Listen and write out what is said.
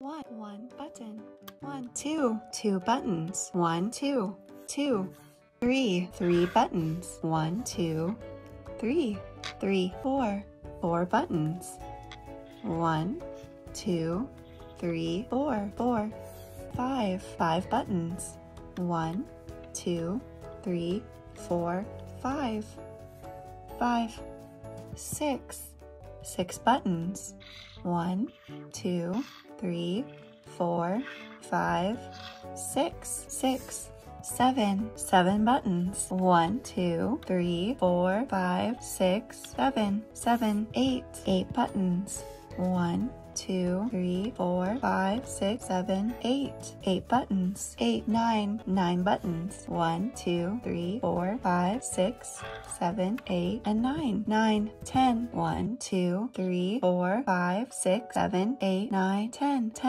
One, one button. One, two, two buttons. One, two, two. Three, three buttons. One, two, three, three, four, four buttons. One, two, three, four, four. Five, five buttons. One, two, three, four, five. Five, six, six buttons. One, two, three, four, five, six, six, seven, seven buttons. One, two, three, four, five, six, seven, seven, eight, eight buttons. One, two, three, four, five, six, seven, eight. Eight buttons. Eight, nine, nine buttons. One, two, three, four, five, six, seven, eight, and nine. Nine, ten. One, two, three, four, five, six, seven, eight, nine, ten. Ten.